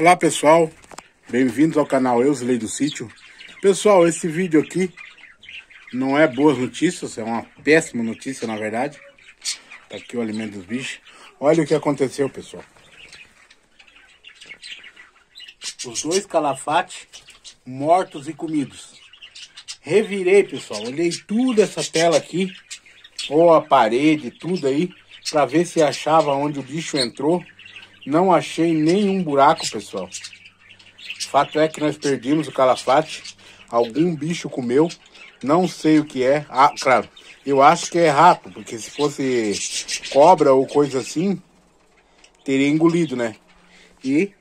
Olá pessoal, bem-vindos ao canal Eusley do Sítio. Pessoal, esse vídeo aqui não é boas notícias, é uma péssima notícia na verdade. Tá aqui o alimento dos bichos. Olha o que aconteceu, pessoal. Os dois calafates mortos e comidos. Revirei, pessoal. Olhei tudo essa tela aqui, ou a parede, tudo aí, para ver se achava onde o bicho entrou. Não achei nenhum buraco, pessoal. Fato é que nós perdemos o calafate. Algum bicho comeu. Não sei o que é. Ah, claro. Eu acho que é rato, porque se fosse cobra ou coisa assim, teria engolido, né? E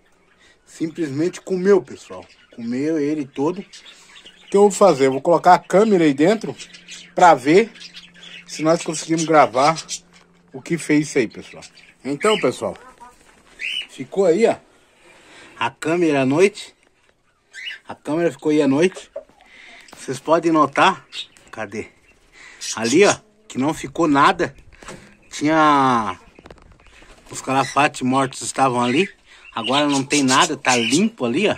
simplesmente comeu, pessoal. Comeu ele todo. O que eu vou fazer? Eu vou colocar a câmera aí dentro para ver se nós conseguimos gravar o que fez isso aí, pessoal. Então, pessoal, ficou aí, ó. A câmera à noite. A câmera ficou aí à noite. Vocês podem notar. Cadê? Ali, ó. Que não ficou nada. Tinha... Os calafates mortos estavam ali. Agora não tem nada. Tá limpo ali, ó.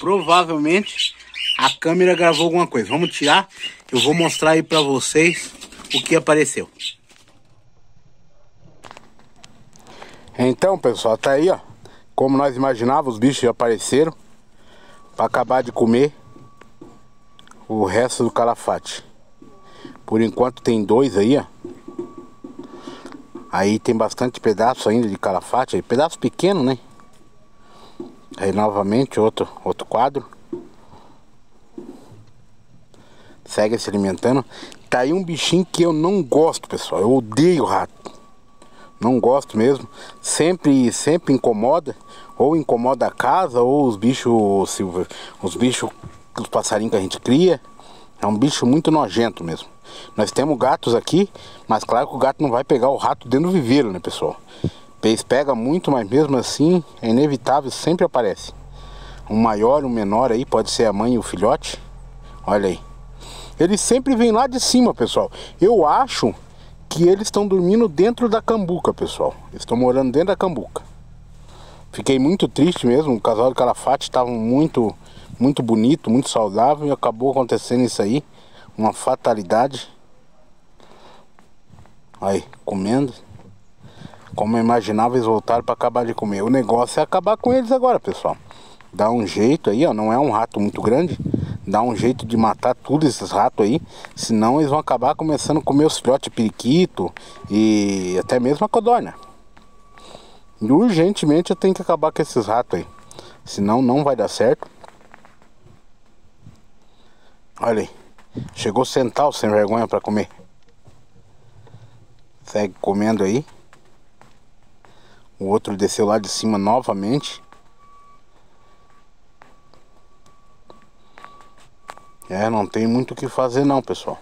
Provavelmente a câmera gravou alguma coisa. Vamos tirar. Eu vou mostrar aí pra vocês o que apareceu. Então, pessoal, tá aí, ó. Como nós imaginávamos, os bichos apareceram para acabar de comer o resto do calafate. Por enquanto tem dois aí, ó. Aí tem bastante pedaço ainda de calafate, aí, pedaço pequeno, né? Aí novamente outro, outro quadro. Segue se alimentando. Tá aí um bichinho que eu não gosto, pessoal. Eu odeio rato. Não gosto mesmo. Sempre, sempre incomoda. Ou incomoda a casa, ou os bichos, os bichos, os passarinhos que a gente cria. É um bicho muito nojento mesmo. Nós temos gatos aqui, mas claro que o gato não vai pegar o rato dentro do viveiro, né, pessoal? Peixe pega muito, mas mesmo assim é inevitável, sempre aparece. Um maior, um menor aí, pode ser a mãe e o filhote. Olha aí. Eles sempre vêm lá de cima, pessoal. Eu acho que eles estão dormindo dentro da cambuca, pessoal. Estão morando dentro da cambuca. Fiquei muito triste mesmo. O casal de calafate estava muito, muito bonito, muito saudável e acabou acontecendo isso aí. Uma fatalidade. Aí, comendo. Como eu imaginava, eles voltaram para acabar de comer. O negócio é acabar com eles agora, pessoal. Dá um jeito aí, ó. Não é um rato muito grande dar um jeito de matar todos esses ratos aí, senão eles vão acabar começando a comer os filhotes periquito e até mesmo a codorna. E urgentemente eu tenho que acabar com esses ratos aí, senão não vai dar certo. Olha aí, chegou central sem vergonha para comer. Segue comendo aí. O outro desceu lá de cima novamente. É, não tem muito o que fazer não, pessoal.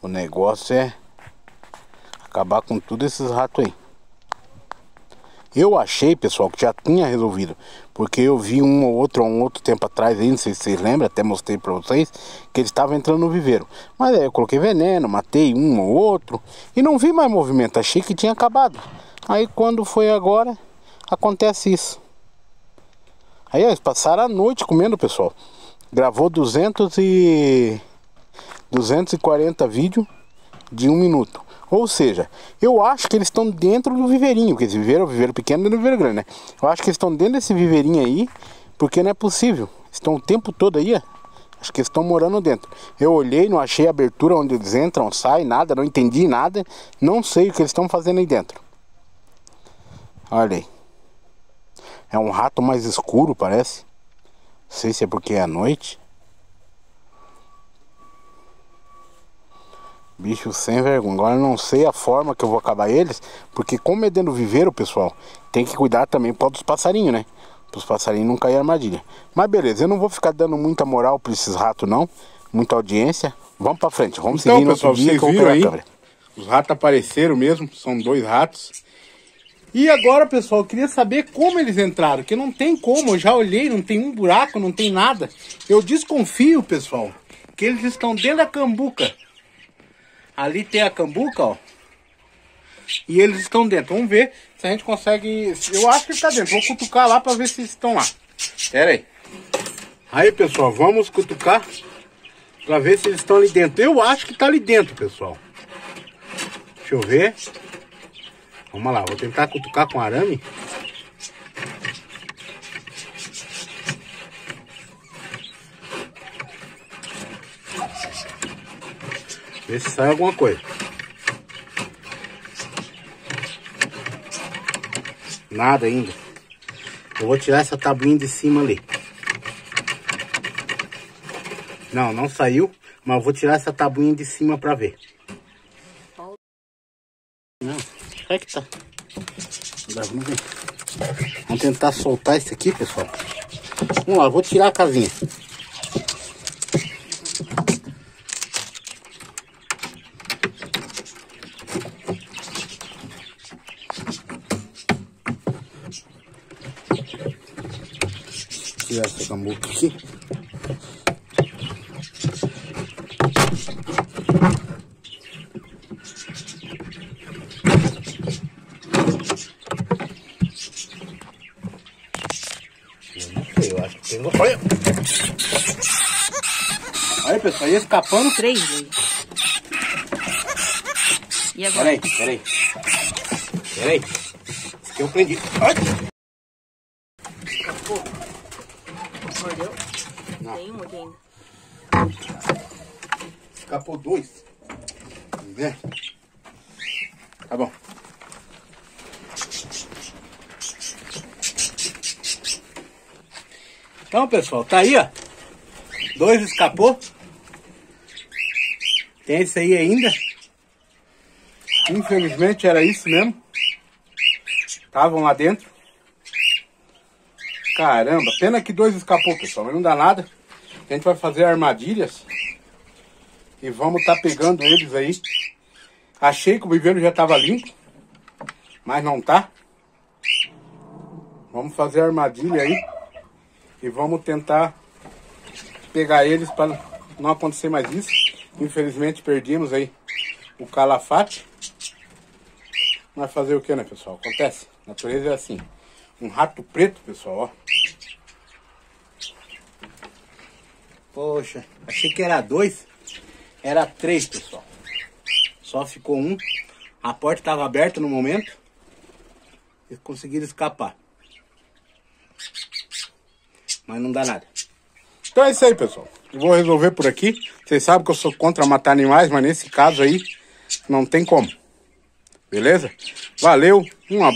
O negócio é acabar com todos esses ratos aí. Eu achei, pessoal, que já tinha resolvido. Porque eu vi um ou outro um outro tempo atrás aí, não sei se vocês lembram, até mostrei pra vocês, que eles estavam entrando no viveiro. Mas aí eu coloquei veneno, matei um ou outro e não vi mais movimento, achei que tinha acabado. Aí quando foi agora, acontece isso. Aí eles passaram a noite comendo, pessoal gravou 200 e 240 vídeos de um minuto. Ou seja, eu acho que eles estão dentro do viveirinho, porque esse viveiro é um viveiro pequeno e um viveiro grande, né? Eu acho que eles estão dentro desse viveirinho aí, porque não é possível. Estão o tempo todo aí, ó. Acho que eles estão morando dentro. Eu olhei, não achei abertura onde eles entram, saem, nada, não entendi nada. Não sei o que eles estão fazendo aí dentro. Olha aí. É um rato mais escuro, parece. Não sei se é porque é à noite. Bicho sem vergonha. Agora eu não sei a forma que eu vou acabar eles. Porque como é dentro do viveiro, pessoal, tem que cuidar também para os passarinhos, né? Para os passarinhos não cair armadilha. Mas beleza, eu não vou ficar dando muita moral para esses ratos não. Muita audiência. Vamos para frente, vamos então, seguir pessoal, no outro dia vocês viram aí, Os ratos apareceram mesmo, são dois ratos. E agora, pessoal, eu queria saber como eles entraram, que não tem como, eu já olhei, não tem um buraco, não tem nada. Eu desconfio, pessoal, que eles estão dentro da cambuca. Ali tem a cambuca, ó. e eles estão dentro. Vamos ver se a gente consegue... Eu acho que está dentro. Vou cutucar lá para ver se estão lá. Pera aí. Aí, pessoal, vamos cutucar para ver se eles estão ali dentro. Eu acho que está ali dentro, pessoal. Deixa eu ver. Vamos lá, vou tentar cutucar com arame. Ver se sai alguma coisa. Nada ainda. Eu vou tirar essa tabuinha de cima ali. Não, não saiu. Mas eu vou tirar essa tabuinha de cima pra ver. Não, tá. Vamos ver. Vamos tentar soltar esse aqui, pessoal. Vamos lá, vou tirar a casinha. tirar essa cambuca aqui. Eu não sei, eu acho que tem... Olha! Olha, pessoal, ia escapando. Três vezes. E agora? Peraí, peraí. Peraí. Eu prendi. Ai! Mordeu? Não. Tem um aqui ainda. Escapou dois. Ver. Tá bom. Então, pessoal, tá aí, ó. Dois escapou. Tem esse aí ainda. Infelizmente era isso mesmo. Estavam lá dentro. Caramba, pena que dois escapou, pessoal, mas não dá nada. A gente vai fazer armadilhas. E vamos estar tá pegando eles aí. Achei que o viveiro já estava limpo. Mas não tá. Vamos fazer armadilha aí. E vamos tentar pegar eles para não acontecer mais isso. Infelizmente perdemos aí o calafate. Mas fazer o que, né, pessoal? Acontece. A natureza é assim. Um rato preto, pessoal, ó. Poxa, achei que era dois. Era três, pessoal. Só ficou um. A porta estava aberta no momento. E conseguiram escapar. Mas não dá nada. Então é isso aí, pessoal. Vou resolver por aqui. Vocês sabem que eu sou contra matar animais, mas nesse caso aí não tem como. Beleza? Valeu, um abraço.